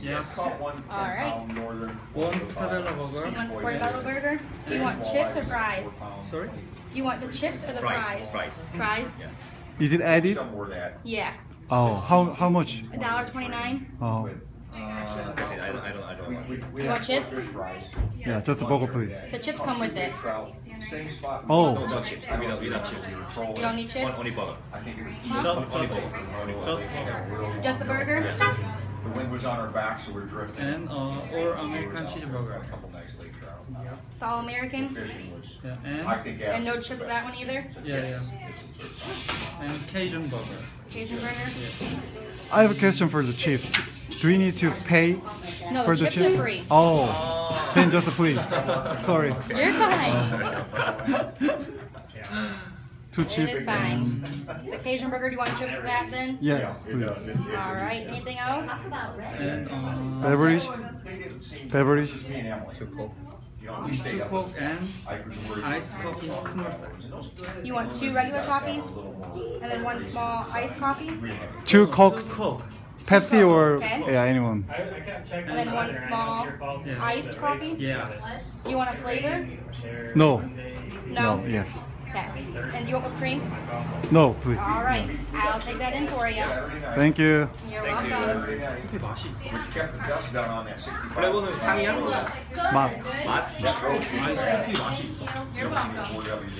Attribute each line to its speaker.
Speaker 1: Yes.
Speaker 2: Caught one
Speaker 3: All right.
Speaker 2: 10-pound northern
Speaker 1: One
Speaker 2: portobello.
Speaker 1: portobello burger.
Speaker 3: One portobello burger. Do you want chips or fries?
Speaker 1: Sorry?
Speaker 3: Do you want the chips or the fries?
Speaker 4: Fries.
Speaker 3: Fries?
Speaker 5: Is it added?
Speaker 2: Somewhere that.
Speaker 3: Yeah.
Speaker 5: Oh, how how much?
Speaker 3: A dollar twenty-nine.
Speaker 5: Oh, uh,
Speaker 4: I don't, I don't, I don't want it.
Speaker 2: We
Speaker 3: You want chips?
Speaker 2: fish fries.
Speaker 5: yeah, just a burger, please.
Speaker 3: The chips come with it.
Speaker 2: Same spot.
Speaker 5: Oh.
Speaker 4: No, no chips. Without, without chips.
Speaker 3: You don't need chips?
Speaker 4: only burger.
Speaker 2: I think it was
Speaker 1: Just,
Speaker 2: east.
Speaker 1: just, just burger.
Speaker 3: Just the burger?
Speaker 2: The wind was on our back, so we're drifting.
Speaker 1: And uh, or American cheeseburger.
Speaker 2: A couple nights late trout.
Speaker 3: It's all American?
Speaker 2: Fishing was,
Speaker 1: Yeah,
Speaker 2: I
Speaker 1: and
Speaker 2: think.
Speaker 3: And no chips with that one either?
Speaker 1: yeah, yeah. And Cajun burger.
Speaker 3: Cajun burger?
Speaker 5: I have a question for the chips. Do we need to pay
Speaker 3: No,
Speaker 5: for
Speaker 3: the
Speaker 5: the
Speaker 3: chips are
Speaker 5: chip?
Speaker 3: free.
Speaker 5: Oh, then just please. Sorry,
Speaker 3: You're fine.
Speaker 5: two
Speaker 3: It
Speaker 5: chips.
Speaker 3: is fine. The Cajun burger, do you want chips with that then?
Speaker 5: Yes,
Speaker 2: It
Speaker 5: please.
Speaker 2: It's, it's
Speaker 3: All right. Anything else?
Speaker 1: And uh,
Speaker 5: Beverage.
Speaker 2: They didn't seem.
Speaker 5: Beverage.
Speaker 2: Just me and Emily.
Speaker 4: Two Coke.
Speaker 2: You know,
Speaker 1: two
Speaker 2: stayed.
Speaker 1: Coke and
Speaker 2: I
Speaker 1: iced coffee, small size.
Speaker 3: You want two regular coffees and then one small iced coffee?
Speaker 5: Two
Speaker 1: Two
Speaker 5: Coke,
Speaker 1: Coke.
Speaker 5: Pepsi or
Speaker 3: Okay.
Speaker 5: yeah, anyone.
Speaker 3: And then one small
Speaker 1: Yeah.
Speaker 3: iced coffee?
Speaker 1: Yeah.
Speaker 3: You want a flavor?
Speaker 5: No,
Speaker 3: No?
Speaker 5: no, yes.
Speaker 3: Okay. And do you want whipped cream?
Speaker 5: No, please.
Speaker 3: All right. I'll take that in for you.
Speaker 5: Thank you.
Speaker 3: You're welcome.
Speaker 1: 커피 맛이 있어.
Speaker 2: Which kept the dust down on that 65.
Speaker 4: 플레버는 향이야?
Speaker 5: 맛.
Speaker 4: 맛?
Speaker 1: 아이스 커피 맛이 있어.
Speaker 3: You're welcome.